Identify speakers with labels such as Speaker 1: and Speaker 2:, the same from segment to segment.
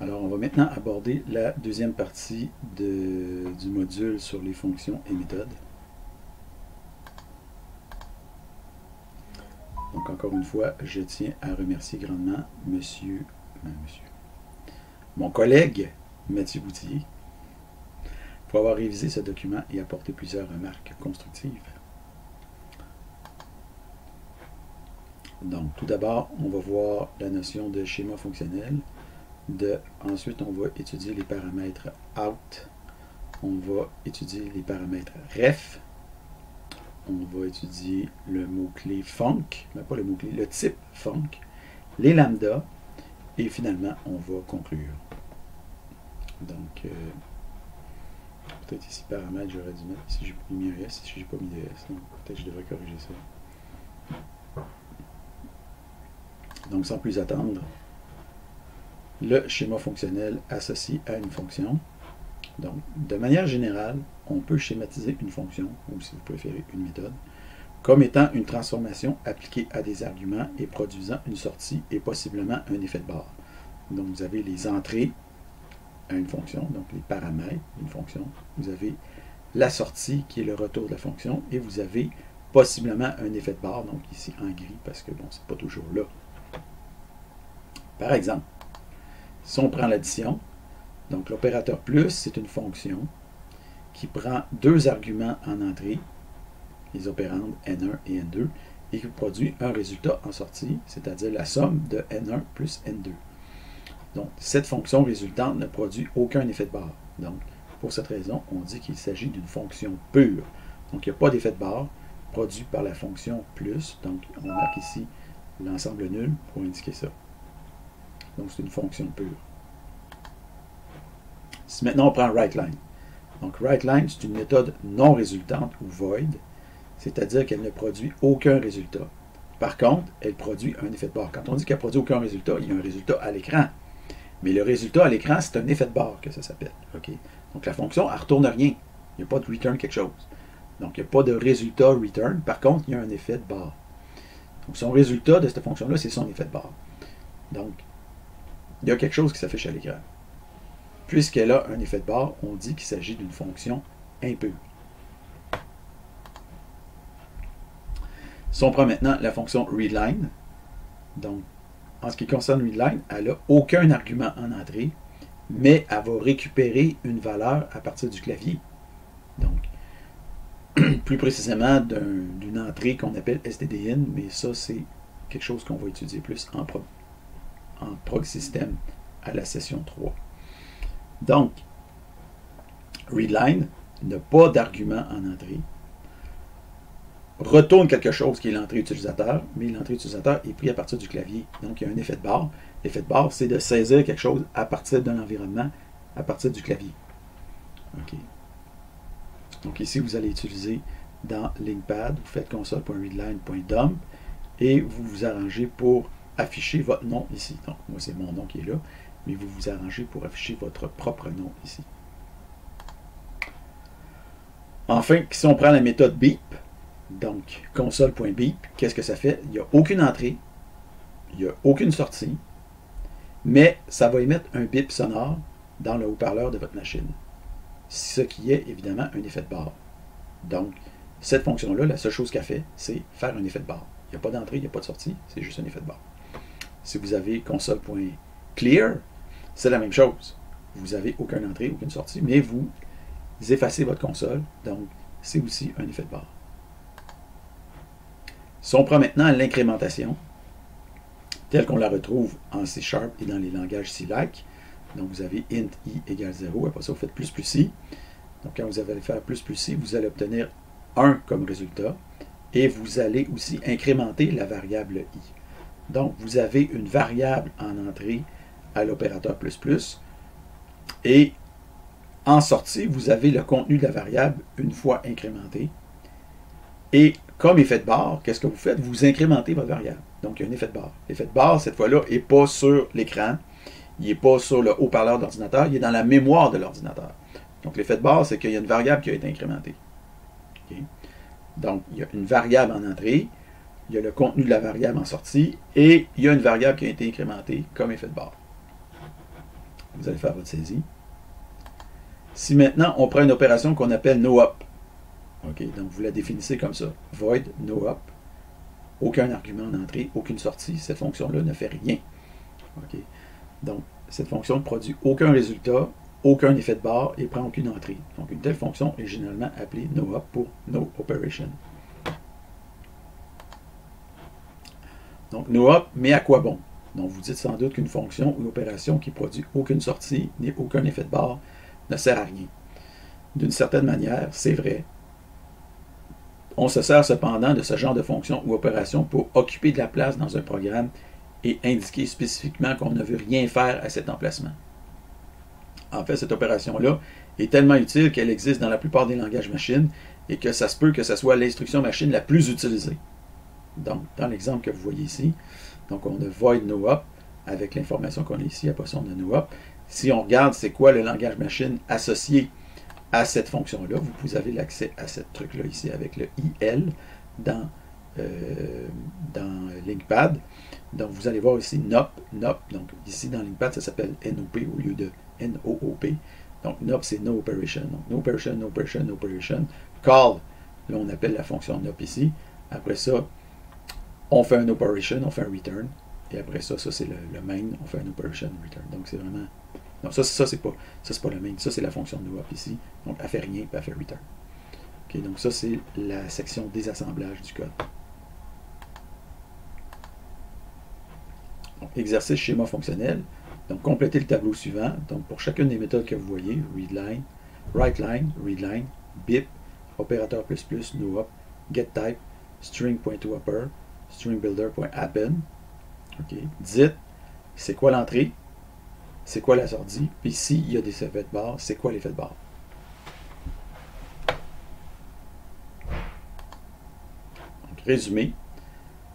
Speaker 1: Alors, on va maintenant aborder la deuxième partie du module sur les fonctions et méthodes. Donc, encore une fois, je tiens à remercier grandement monsieur, monsieur mon collègue Mathieu Boutier pour avoir révisé ce document et apporté plusieurs remarques constructives. Donc, tout d'abord, on va voir la notion de schéma fonctionnel. De, ensuite, on va étudier les paramètres out. On va étudier les paramètres ref. On va étudier le mot-clé func, mais pas le mot-clé, le type func, les lambda, et finalement, on va conclure. Donc, euh, peut-être ici paramètres, j'aurais dû mettre, si j'ai mis un S, si j'ai pas mis de S, peut-être que je devrais corriger ça. Donc, sans plus attendre, le schéma fonctionnel associé à une fonction. Donc, de manière générale, on peut schématiser une fonction, ou si vous préférez, une méthode, comme étant une transformation appliquée à des arguments et produisant une sortie et possiblement un effet de barre. Donc, vous avez les entrées à une fonction, donc les paramètres d'une fonction. Vous avez la sortie qui est le retour de la fonction et vous avez possiblement un effet de barre, donc ici en gris parce que bon, c'est pas toujours là. Par exemple, si on prend l'addition, donc l'opérateur plus, c'est une fonction qui prend deux arguments en entrée, les opérandes N1 et N2, et qui produit un résultat en sortie, c'est-à-dire la somme de N1 plus N2. Donc, cette fonction résultante ne produit aucun effet de barre. Donc, pour cette raison, on dit qu'il s'agit d'une fonction pure. Donc, il n'y a pas d'effet de barre produit par la fonction plus. Donc, on marque ici l'ensemble nul pour indiquer ça. Donc, c'est une fonction pure. Si maintenant on prend WriteLine. Donc, WriteLine, c'est une méthode non résultante ou void, c'est-à-dire qu'elle ne produit aucun résultat. Par contre, elle produit un effet de barre. Quand on dit qu'elle produit aucun résultat, il y a un résultat à l'écran. Mais le résultat à l'écran, c'est un effet de barre que ça s'appelle. Donc, la fonction, elle ne retourne rien. Il n'y a pas de return quelque chose. Donc, il n'y a pas de résultat return. Par contre, il y a un effet de barre. Donc, son résultat de cette fonction-là, c'est son effet de barre. Donc, il y a quelque chose qui s'affiche à l'écran. Puisqu'elle a un effet de barre, on dit qu'il s'agit d'une fonction impure. Si on prend maintenant la fonction readline, donc en ce qui concerne readline, elle n'a aucun argument en entrée, mais elle va récupérer une valeur à partir du clavier. Donc, plus précisément d'une entrée qu'on appelle stdin, mais ça c'est quelque chose qu'on va étudier plus en, pro, en prog système à la session 3. Donc, readline n'a pas d'argument en entrée, retourne quelque chose qui est l'entrée utilisateur, mais l'entrée utilisateur est pris à partir du clavier. Donc, il y a un effet de barre. L'effet de barre, c'est de saisir quelque chose à partir d'un environnement, à partir du clavier. OK. Donc, ici, vous allez utiliser dans Linkpad, vous faites console.readline.dump et vous vous arrangez pour afficher votre nom ici. Donc, moi, c'est mon nom qui est là, mais vous vous arrangez pour afficher votre propre nom ici. Enfin, si on prend la méthode beep, donc console.beep, qu'est-ce que ça fait? Il n'y a aucune entrée, il n'y a aucune sortie, mais ça va émettre un bip sonore dans le haut-parleur de votre machine. Ce qui est évidemment un effet de barre. Donc, cette fonction-là, la seule chose qu'elle fait, c'est faire un effet de barre. Il n'y a pas d'entrée, il n'y a pas de sortie, c'est juste un effet de barre. Si vous avez console.clear, c'est la même chose. Vous n'avez aucune entrée, aucune sortie, mais vous effacez votre console, donc c'est aussi un effet de barre. Si on prend maintenant l'incrémentation, telle qu'on la retrouve en C Sharp et dans les langages C-like, donc vous avez int i égale 0, après ça vous faites plus plus i. Donc quand vous allez faire plus plus i, vous allez obtenir 1 comme résultat, et vous allez aussi incrémenter la variable i. Donc, vous avez une variable en entrée à l'opérateur plus plus. Et en sortie, vous avez le contenu de la variable une fois incrémenté. Et comme effet de barre, qu'est-ce que vous faites? Vous incrémentez votre variable. Donc, il y a un effet de barre. L'effet de barre, cette fois-là, n'est pas sur l'écran. Il n'est pas sur le haut-parleur d'ordinateur. Il est dans la mémoire de l'ordinateur. Donc, l'effet de barre, c'est qu'il y a une variable qui a été incrémentée. Donc, il y a une variable en entrée il y a le contenu de la variable en sortie, et il y a une variable qui a été incrémentée comme effet de barre. vous allez faire votre saisie. Si maintenant on prend une opération qu'on appelle no-up, donc vous la définissez comme ça, void no-up, aucun argument d'entrée, aucune sortie, cette fonction-là ne fait rien. Donc cette fonction ne produit aucun résultat, aucun effet de barre et prend aucune entrée. Donc une telle fonction est généralement appelée no-up pour no operation. Donc mais à quoi bon? Donc vous dites sans doute qu'une fonction ou opération qui produit aucune sortie ni aucun effet de barre ne sert à rien. D'une certaine manière, c'est vrai. On se sert cependant de ce genre de fonction ou opération pour occuper de la place dans un programme et indiquer spécifiquement qu'on ne veut rien faire à cet emplacement. En fait, cette opération-là est tellement utile qu'elle existe dans la plupart des langages machines et que ça se peut que ce soit l'instruction machine la plus utilisée. Donc, dans l'exemple que vous voyez ici, donc on a void no-up avec l'information qu'on a ici, à poisson de no-up. Si on regarde c'est quoi le langage machine associé à cette fonction-là, vous avez l'accès à ce truc-là ici avec le IL dans, euh, dans LinkPad. Donc vous allez voir ici NOP, NOP, donc ici dans LinkPad ça s'appelle NOP au lieu de NOOP. Donc NOP c'est No Operation. Donc No Operation, No Operation, No Operation. Call, là on appelle la fonction NOP ici. Après ça, on fait un operation, on fait un return, et après ça, ça c'est le, main, on fait un operation return. Donc c'est vraiment. Non, ça, ça c'est pas, ça, pas le main, ça c'est la fonction de up ici. Donc elle fait rien, puis elle fait return. Ok, donc ça c'est la section désassemblage du code. Exercice schéma fonctionnel. Donc complétez le tableau suivant. Donc pour chacune des méthodes que vous voyez, readline, writeline, readline, bip, opérateur plus plus, no up, getType, string.toUpper, stringbuilder.happen. OK. Dites, c'est quoi l'entrée, c'est quoi la sortie, puis s'il y a des effets de barre, c'est quoi l'effet de barre. Résumé,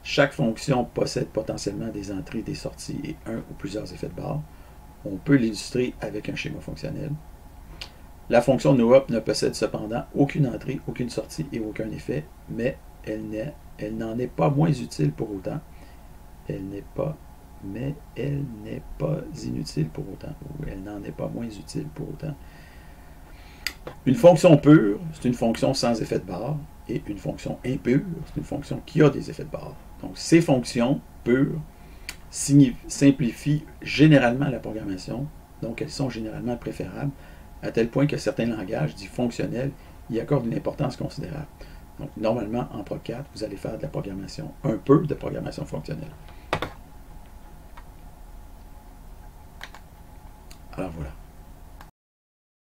Speaker 1: chaque fonction possède potentiellement des entrées, des sorties et un ou plusieurs effets de barre. On peut l'illustrer avec un schéma fonctionnel. La fonction NoUp ne possède cependant aucune entrée, aucune sortie et aucun effet, mais elle n'en est pas moins utile pour autant. Elle n'est pas, mais elle n'est pas inutile pour autant. Elle n'en est pas moins utile pour autant. Une fonction pure, c'est une fonction sans effet de barre. Et une fonction impure, c'est une fonction qui a des effets de barre. Donc, ces fonctions pures simplifient généralement la programmation. Donc, elles sont généralement préférables, à tel point que certains langages dits fonctionnels y accordent une importance considérable. Donc, normalement, en Pro 4, vous allez faire de la programmation, un peu de programmation fonctionnelle.